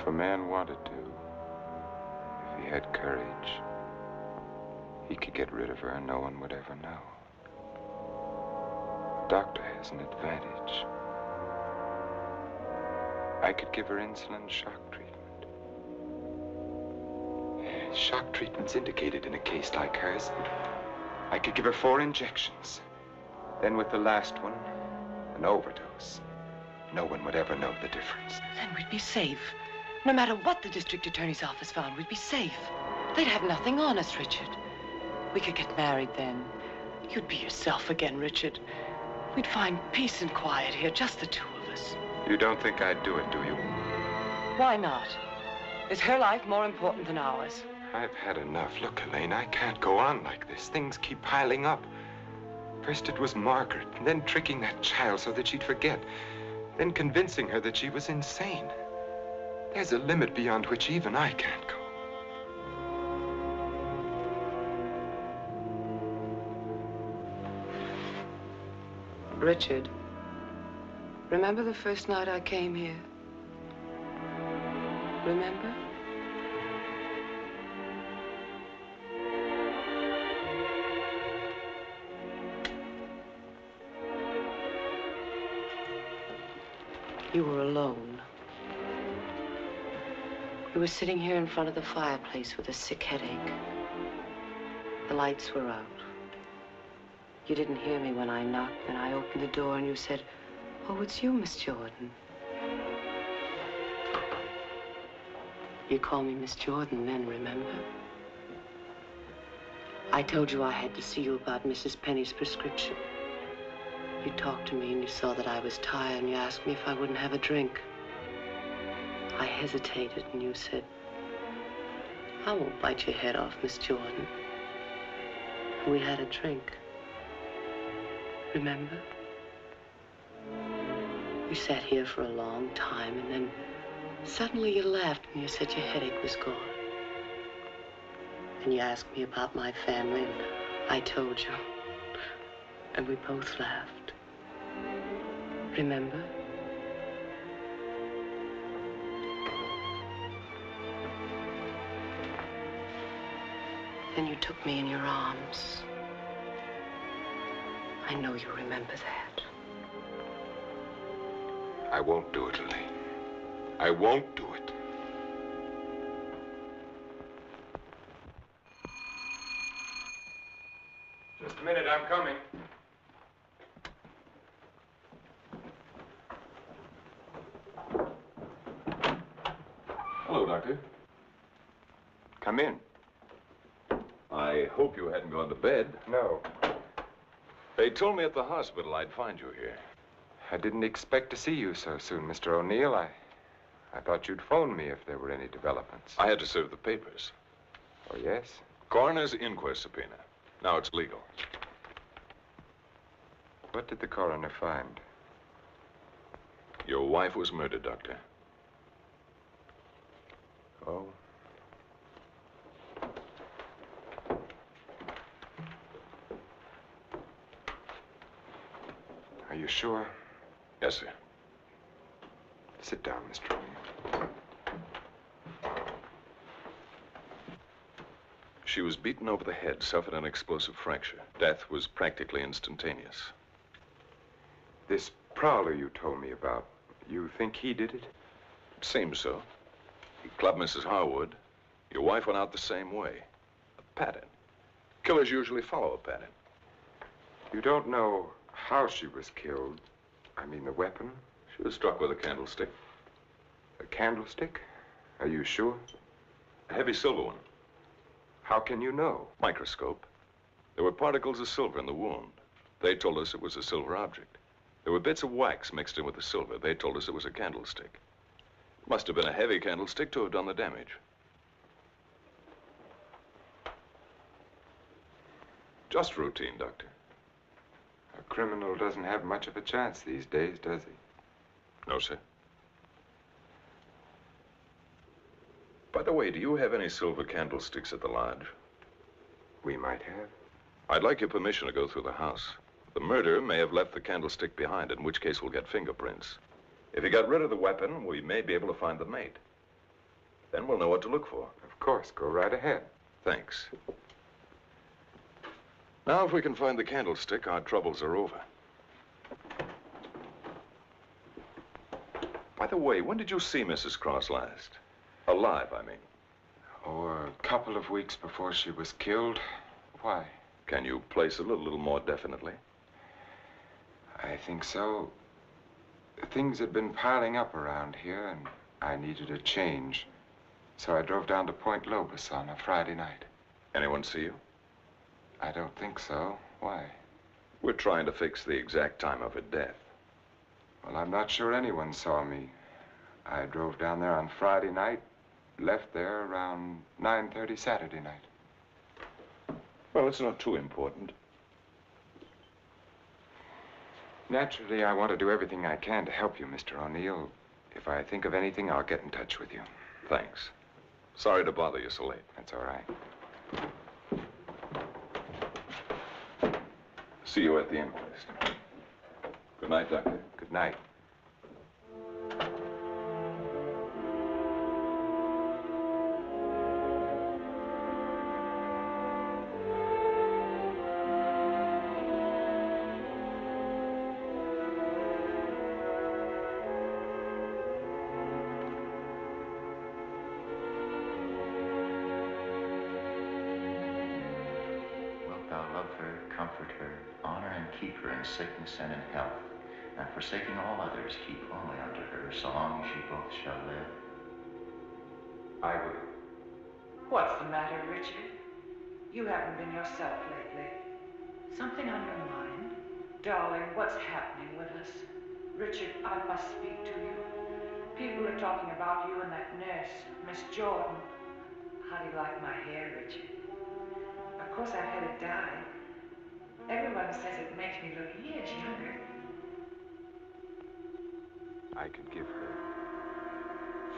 If a man wanted to, if he had courage, he could get rid of her and no one would ever know. The doctor has an advantage. I could give her insulin shock treatment. Shock treatment's indicated in a case like hers. I could give her four injections. Then with the last one, an overdose. No one would ever know the difference. Then we'd be safe. No matter what the district attorney's office found, we'd be safe. They'd have nothing on us, Richard. We could get married then. You'd be yourself again, Richard. We'd find peace and quiet here, just the two of us. You don't think I'd do it, do you? Why not? Is her life more important than ours? I've had enough. Look, Elaine, I can't go on like this. Things keep piling up. First it was Margaret, and then tricking that child so that she'd forget. Then convincing her that she was insane. There's a limit beyond which even I can't go. Richard, remember the first night I came here? Remember? You were alone. We were sitting here in front of the fireplace with a sick headache. The lights were out. You didn't hear me when I knocked, and I opened the door and you said, Oh, it's you, Miss Jordan. You called me Miss Jordan then, remember? I told you I had to see you about Mrs. Penny's prescription. You talked to me and you saw that I was tired and you asked me if I wouldn't have a drink. I hesitated and you said, I won't bite your head off, Miss Jordan. We had a drink. Remember? We sat here for a long time and then suddenly you laughed and you said your headache was gone. And you asked me about my family and I told you. And we both laughed. Remember? Then you took me in your arms. I know you remember that. I won't do it, Lily. I won't do it. Told me at the hospital I'd find you here. I didn't expect to see you so soon, Mr. O'Neill. I, I thought you'd phone me if there were any developments. I had to serve the papers. Oh, yes? Coroner's inquest subpoena. Now it's legal. What did the coroner find? Your wife was murdered, Doctor. Oh? Sure? Yes, sir. Sit down, Mr. O'Neill. She was beaten over the head, suffered an explosive fracture. Death was practically instantaneous. This prowler you told me about, you think he did it? It seems so. He clubbed Mrs. Harwood. Your wife went out the same way. A pattern. Killers usually follow a pattern. You don't know how she was killed. I mean, the weapon? She was struck with a candlestick. A candlestick? Are you sure? A heavy silver one. How can you know? Microscope. There were particles of silver in the wound. They told us it was a silver object. There were bits of wax mixed in with the silver. They told us it was a candlestick. It must have been a heavy candlestick to have done the damage. Just routine, Doctor. A criminal doesn't have much of a chance these days, does he? No, sir. By the way, do you have any silver candlesticks at the lodge? We might have. I'd like your permission to go through the house. The murderer may have left the candlestick behind, in which case we'll get fingerprints. If he got rid of the weapon, we may be able to find the mate. Then we'll know what to look for. Of course, go right ahead. Thanks. Now, if we can find the candlestick, our troubles are over. By the way, when did you see Mrs. Cross last? Alive, I mean. Oh, a couple of weeks before she was killed. Why? Can you place it a little more definitely? I think so. Things had been piling up around here, and I needed a change. So I drove down to Point Lobos on a Friday night. Anyone see you? I don't think so. Why? We're trying to fix the exact time of her death. Well, I'm not sure anyone saw me. I drove down there on Friday night, left there around 9.30 Saturday night. Well, it's not too important. Naturally, I want to do everything I can to help you, Mr. O'Neill. If I think of anything, I'll get in touch with you. Thanks. Sorry to bother you so late. That's all right. See you at the inquest. Good night, Doctor. Good night. Darling, what's happening with us? Richard, I must speak to you. People are talking about you and that nurse, Miss Jordan. How do you like my hair, Richard? Of course, I've had it dyed. Everyone says it makes me look years younger. I could give her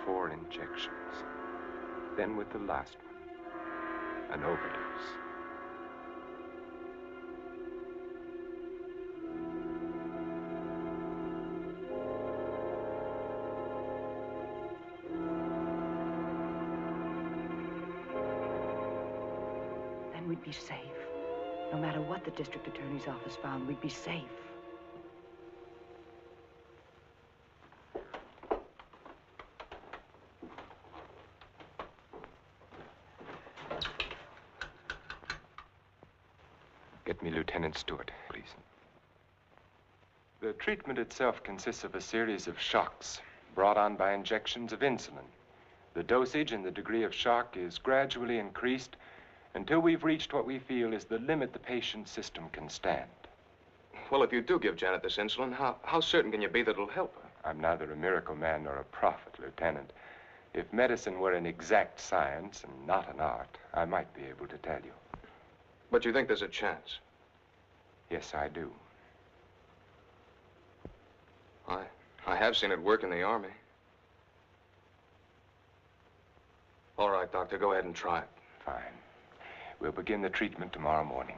four injections. Then with the last one, an overdose. We'd be safe. No matter what the district attorney's office found, we'd be safe. Get me Lieutenant Stewart, please. The treatment itself consists of a series of shocks brought on by injections of insulin. The dosage and the degree of shock is gradually increased until we've reached what we feel is the limit the patient's system can stand. Well, if you do give Janet this insulin, how, how certain can you be that it'll help her? I'm neither a miracle man nor a prophet, Lieutenant. If medicine were an exact science and not an art, I might be able to tell you. But you think there's a chance? Yes, I do. I, I have seen it work in the Army. All right, Doctor, go ahead and try it. Fine. We'll begin the treatment tomorrow morning.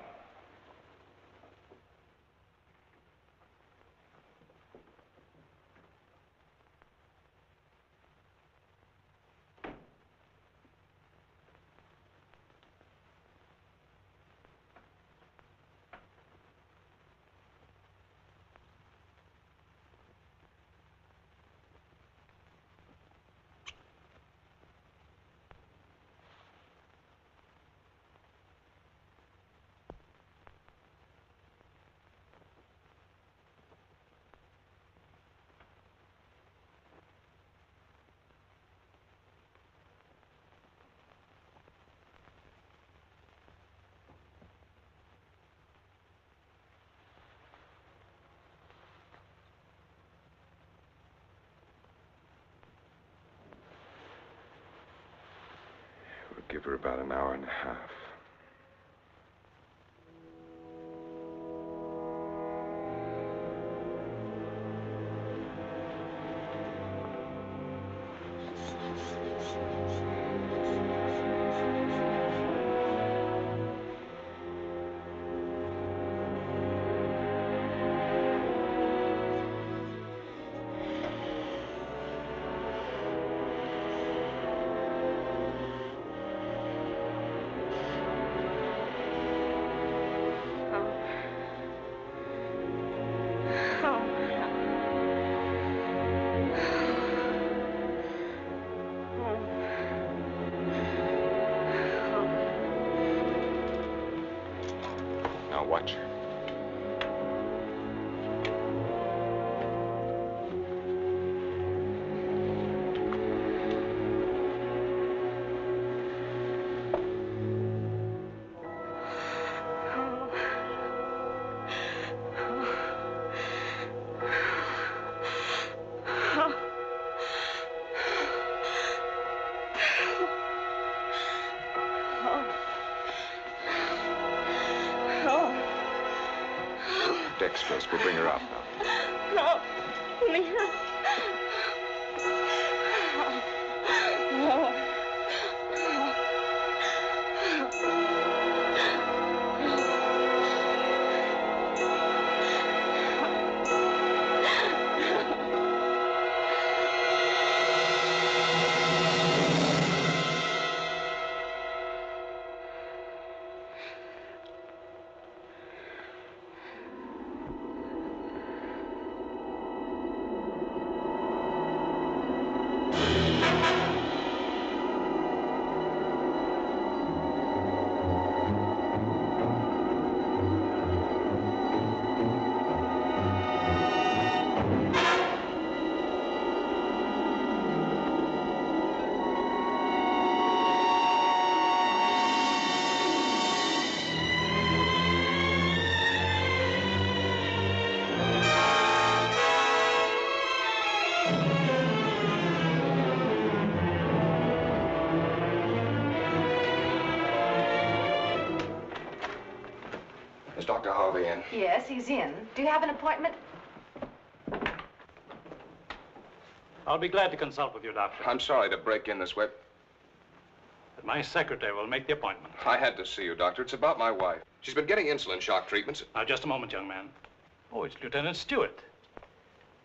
Her about an hour and a half. Dextrose will bring her up be glad to consult with you, Doctor. I'm sorry to break in this way. But my secretary will make the appointment. I had to see you, Doctor. It's about my wife. She's been getting insulin shock treatments. Now, just a moment, young man. Oh, it's Lieutenant Stewart.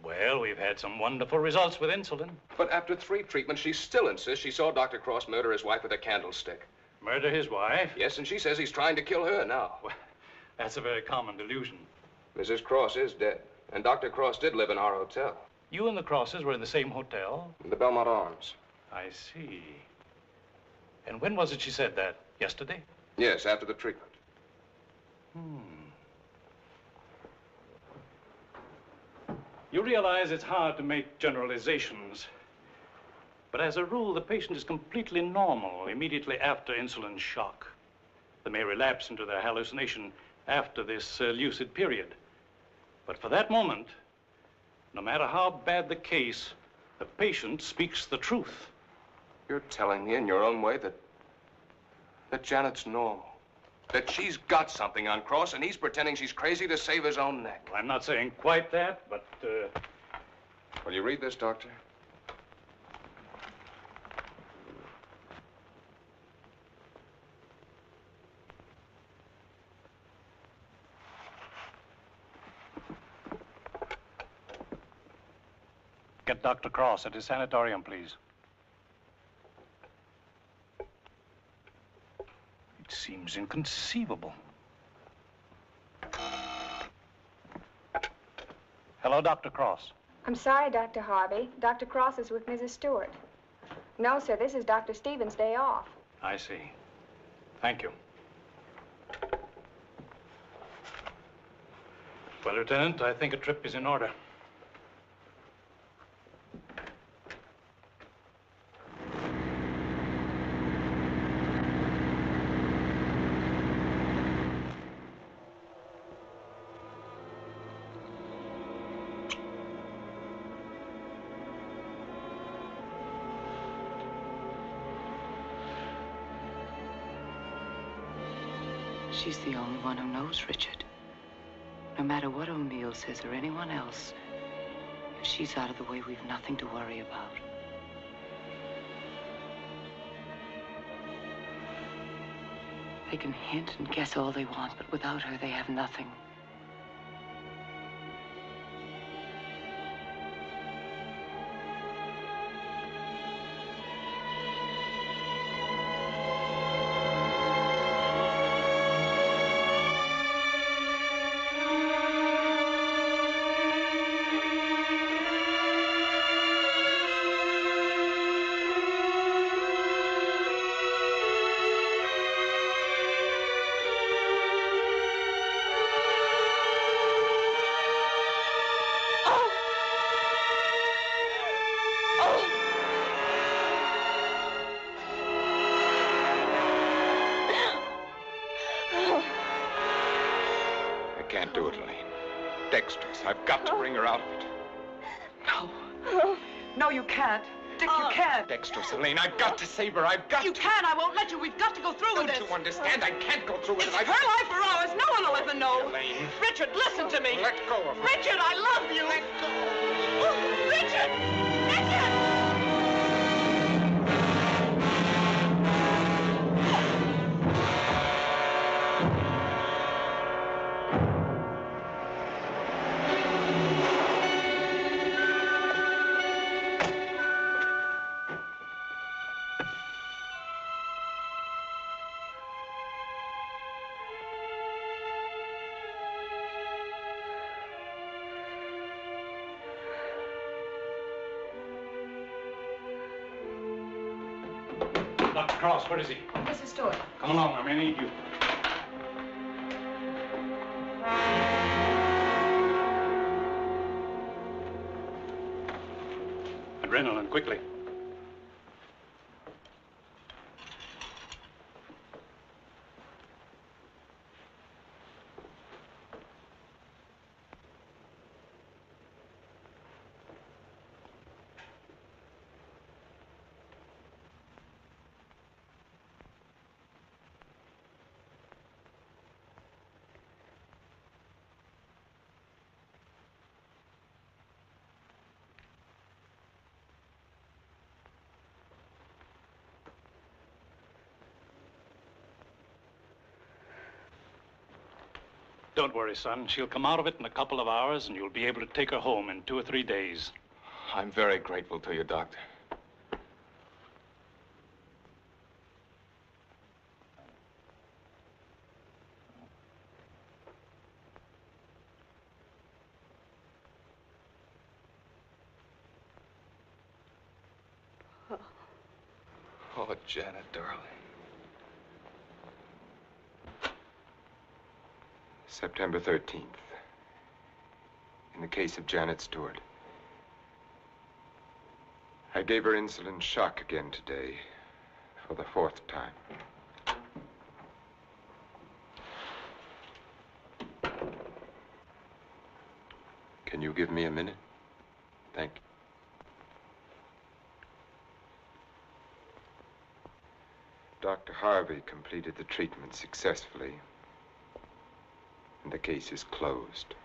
Well, we've had some wonderful results with insulin. But after three treatments, she still insists she saw Dr. Cross murder his wife with a candlestick. Murder his wife? Yes, and she says he's trying to kill her now. That's a very common delusion. Mrs. Cross is dead, and Dr. Cross did live in our hotel. You and the Crosses were in the same hotel? The Belmont Arms. I see. And when was it she said that? Yesterday? Yes, after the treatment. Hmm. You realize it's hard to make generalizations. But as a rule, the patient is completely normal immediately after insulin shock. They may relapse into their hallucination after this uh, lucid period. But for that moment, no matter how bad the case, the patient speaks the truth. You're telling me in your own way that that Janet's normal. That she's got something on Cross and he's pretending she's crazy to save his own neck. I'm not saying quite that, but uh, Will you read this, Doctor? Get Dr. Cross at his sanatorium, please. It seems inconceivable. Hello, Dr. Cross. I'm sorry, Dr. Harvey. Dr. Cross is with Mrs. Stewart. No, sir, this is Dr. Stevens' day off. I see. Thank you. Well, Lieutenant, I think a trip is in order. Only one who knows Richard. No matter what O'Neill says or anyone else, if she's out of the way, we've nothing to worry about. They can hint and guess all they want, but without her, they have nothing. I've got to bring her out of it. No, No, you can't. Dick, you uh, can't. Dextrose, Elaine. I've got to save her. I've got You to. can. I won't let you. We've got to go through with this. Don't you understand? I can't go through with It's it. her life or ours. No one will ever know. Elaine. Richard, listen to me. Let go of her. Richard, I love you. Let go. Richard! Richard! Where is he? Mrs. Stewart. Come along, I may need you. Adrenaline, quickly. Don't worry, son. She'll come out of it in a couple of hours, and you'll be able to take her home in two or three days. I'm very grateful to you, Doctor. Oh, Janet, darling. September 13th. In the case of Janet Stewart. I gave her insulin shock again today, for the fourth time. Can you give me a minute? Thank you. Dr. Harvey completed the treatment successfully, and the case is closed.